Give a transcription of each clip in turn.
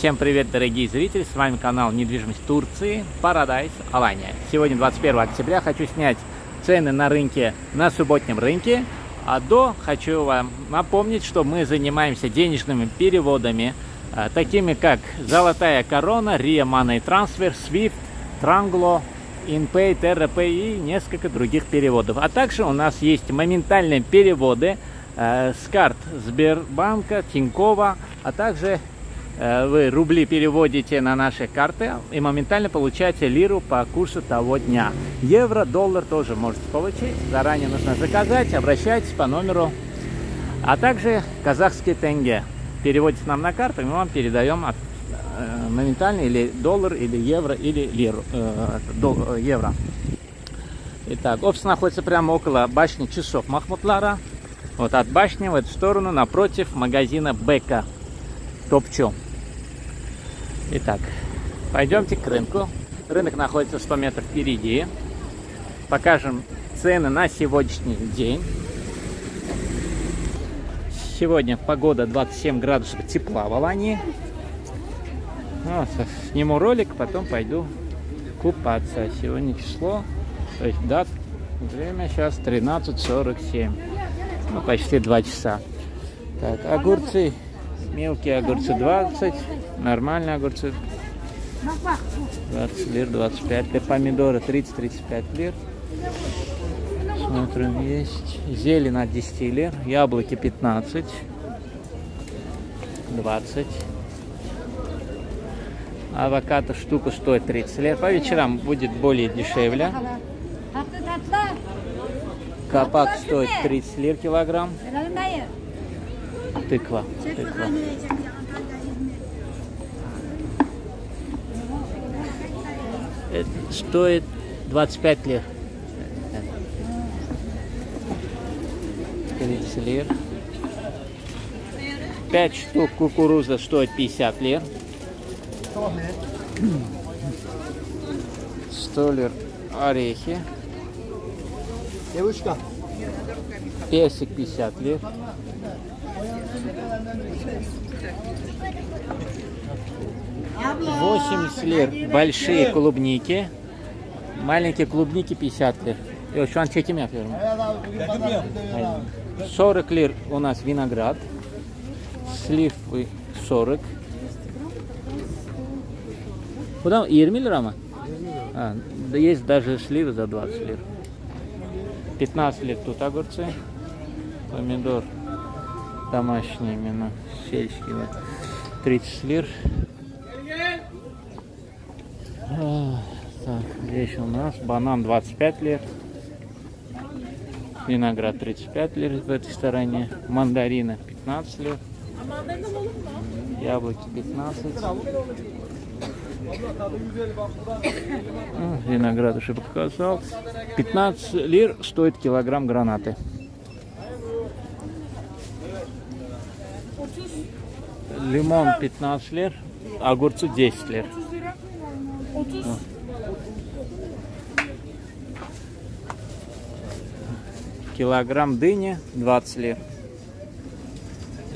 Всем привет, дорогие зрители! С вами канал Недвижимость Турции Paradise Алания. Сегодня 21 октября. Хочу снять цены на рынке, на субботнем рынке. А до хочу вам напомнить, что мы занимаемся денежными переводами, а, такими как Золотая Корона, Ria Money Transfer, Swift, Tranglo, InPay, TerraPay и несколько других переводов. А также у нас есть моментальные переводы э, с карт Сбербанка, Тинькова, а также вы рубли переводите на наши карты и моментально получаете лиру по курсу того дня. Евро, доллар тоже можете получить. Заранее нужно заказать, обращайтесь по номеру. А также казахский тенге. Переводите нам на карту, мы вам передаем Э, моментально или доллар, или евро, или лиру, э, дол, э, евро. Итак, офис находится прямо около башни часов Махмутлара. Вот от башни в эту сторону, напротив магазина Бека. Топчу. Итак, пойдемте к рынку. Рынок находится 100 метров впереди. Покажем цены на сегодняшний день. Сегодня погода 27 градусов тепла в Алании. Ну, сниму ролик, потом пойду купаться. Сегодня число, то есть дат, время сейчас 13.47. Ну, почти 2 часа. Так, огурцы, мелкие огурцы 20, нормальные огурцы 20 лир, 25 лир, помидоры 30-35 лир. Смотрим, есть зелень от 10 лир, яблоки 15, 20 Авокадо штука стоит 30 лет. По вечерам будет более дешевле. Капак стоит 30 лир килограмм. Тыква. Тыква. Это стоит 25 лир. 30 лир. 5 штук кукуруза стоит 50 лир. 100 лир орехи. Девушка. Персик 50 лир. 80 лир большие клубники, маленькие клубники 50 лир. Yok şu an çekim yapıyorum. 40 лир у нас виноград, сливы 40. Куда? da рама? А, да есть даже сливы за 20 лир. 15 лир тут огурцы, помидор домашний именно, сельский. 30 лир. А, так, здесь у нас банан 25 лет. Виноград 35 лир в этой стороне. Мандарины 15 лет. Яблоки 15. Виноград уже показал. 15 лир стоит килограмм гранаты. Лимон 15 лир, огурцы 10 лир. Килограмм дыни 20 лир.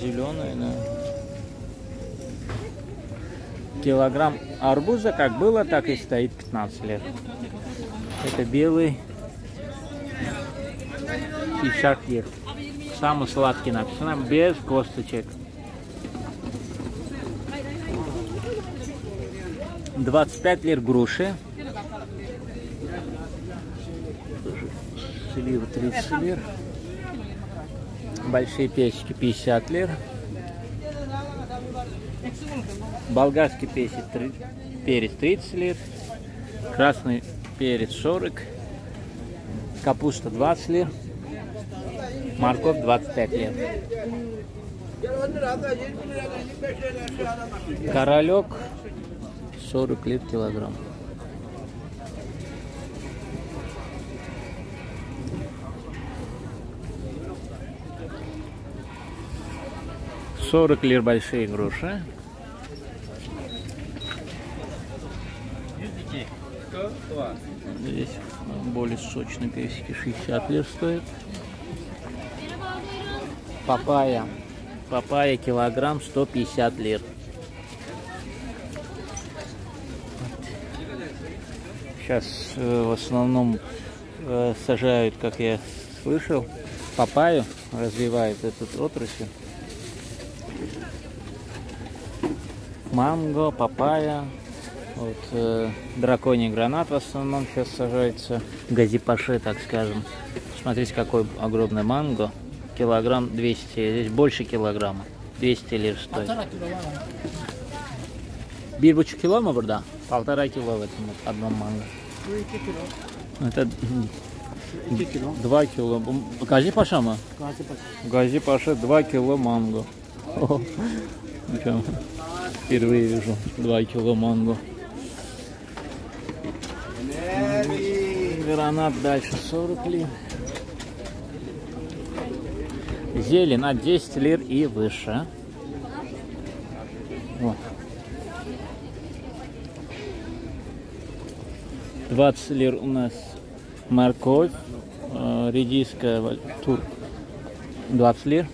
Зеленая, да килограмм арбуза как было, так и стоит 15 лет. Это белый 50 лет. Самый сладкий написано, без косточек. 25 лет груши. Слива 30 лир. Большие песики 50 лир. Болгарский перец, перец 30 лет, красный перец 40, капуста 20 лет, морковь 25 лет. Королек 40 лет килограмм. Сорок лир большие груши. Здесь более сочные персики 60 лир стоит. Папайя. Папайя килограмм 150 лир. Сейчас э, в основном э, сажают, как я слышал, папаю, развивают эту отрасль. Манго, папая, вот, э, драконий гранат в основном сейчас сажается, газипаше, так скажем. Смотрите, какой огромный манго, килограмм 200, здесь больше килограмма, 200 лир стоит. Bir buçuk kilo mu burada? Полтора кило в этом вот одном манго. Это 2 kilo. 2 кило. Гази Паша mı? Gazi Paşa. Гази Паша 2 кило манго. О, Впервые вижу 2 кило манго. Гранат дальше 40 лир. Зелень от 10 лир и выше. Вот. 20 лир у нас морковь, э, редиска, турк 20 лир.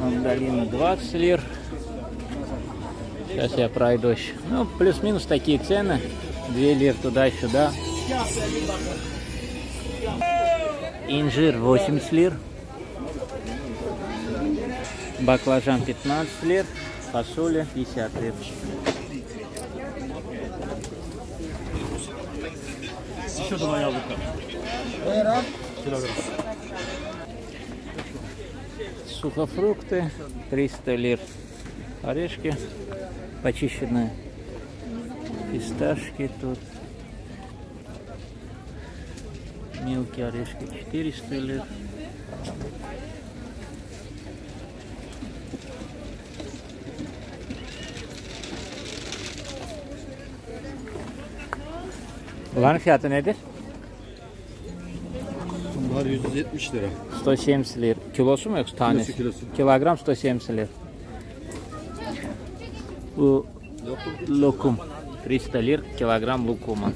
Мандалина 20 лир. Сейчас я пройдусь. Ну, плюс-минус такие цены. 2 лир туда-сюда. Инжир 80 лир. Баклажан 15 лир. Фасоля 50 лир. Еще два яблока. Килограмм. Сухофрукты 300 лир. Орешки почищенные. Фисташки тут. Мелкие орешки 400 лир. Bunların fiyatı nedir? Bunlar 170 lira. 170 lira. Kilosu mu yoksa tanesi? kilosu. Kilogram 170 lira. Bu lokum. 300 lira kilogram lukuma.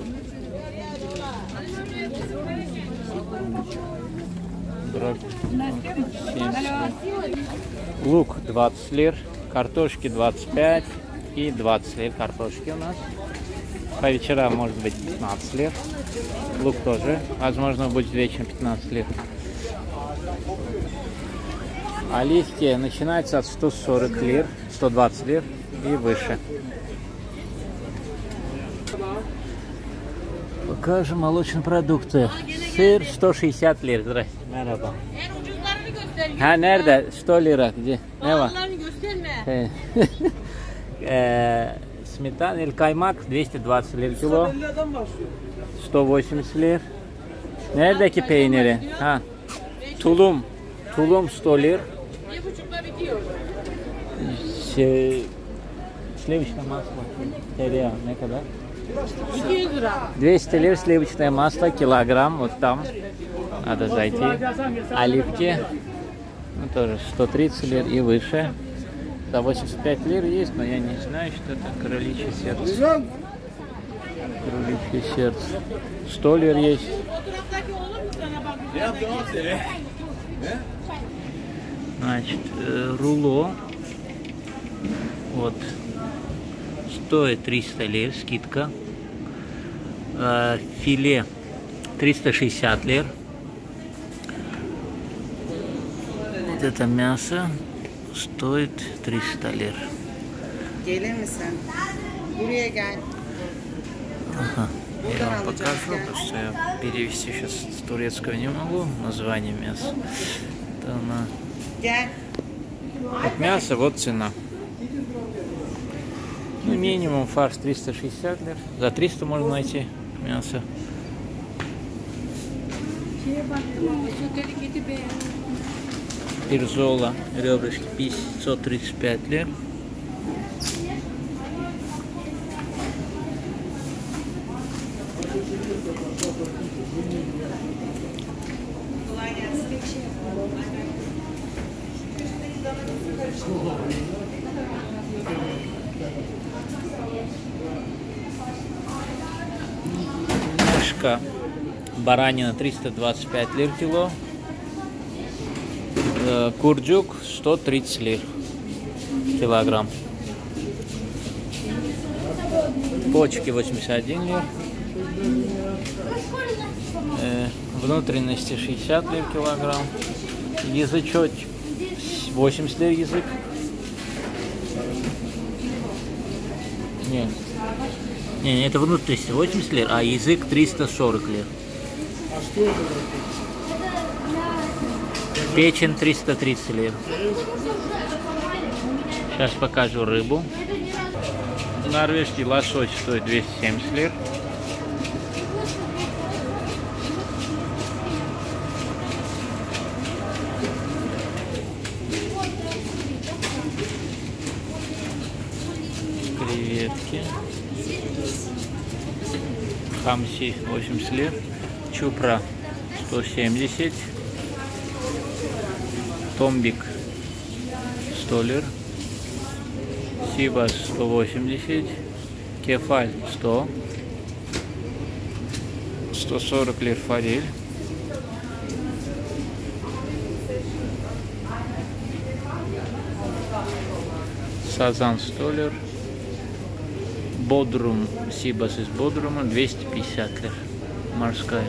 Лук 20 лир, картошки 25 и 20 лир картошки у нас. По вечерам может быть 15 лир. Лук тоже, возможно, будет вечером 15 лир. Оливки начинаются от 140 лир, 120 лир и выше. Покажем молочные продукты. Сыр 160 лир. Здрасте. Merhaba. Ha nerede? 100 lira. Где? Ne var? Э, Сметана или каймак 220 лир кило. 180 lira. Neredeki peyniri? Ha. Tulum. Tulum 100 lira. Bir buçukla bitiyor. Şey, сливочное масло. Тереяğı ne kadar? 200 lira. 200 лир сливочное масло, килограмм, вот там. Надо зайти. Оливки, ну, тоже 130 лир и выше. За 85 лир есть, но я не знаю, что это кроличье сердце. Кроличье сердце. 100 лир есть. Значит, э, руло. Вот. Стоит 300 лир, скидка. Э, Филе 360 лир. Вот это мясо стоит 300 лир. Gelir misin? Buraya gel. Ага. Я вам покажу, потому что я перевести сейчас с турецкого не могу название мяса. Это она... Вот мясо, вот цена. Ну, минимум фарш 360 лир. За 300 можно найти мясо. Ирзола, ребрышки 535 лир. Мышка баранина 325 лир кило. Э, Курдюк 130 лир килограмм. Почки 81 лир. Э, внутренности 60 лир килограмм. Язычок 80 лир язык. Нет. Не, это внутренности 80 лир, а язык 340 лир. Печень 330 лир. Сейчас покажу рыбу. Норвежский лосось стоит 270 лир. Креветки. Хамси 80 лир. Чупра 170. Томбик 100 лир. Сибас 180. Кефаль 100. 140 лир форель. Сазан 100 лир. Бодрум, Сибас из Бодрума 250 лир. Морская.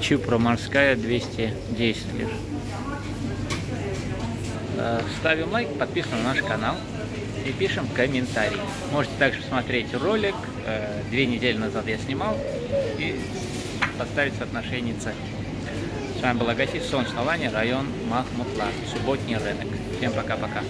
Чупра морская 210 лир. Э, Ставим лайк, подписываем на наш канал и пишем комментарий. Можете также посмотреть ролик, э, две недели назад я снимал, и поставить соотношение цен. С вами был Агасий, Солнечная Ланя, район Махмутла, субботний рынок. Всем пока-пока.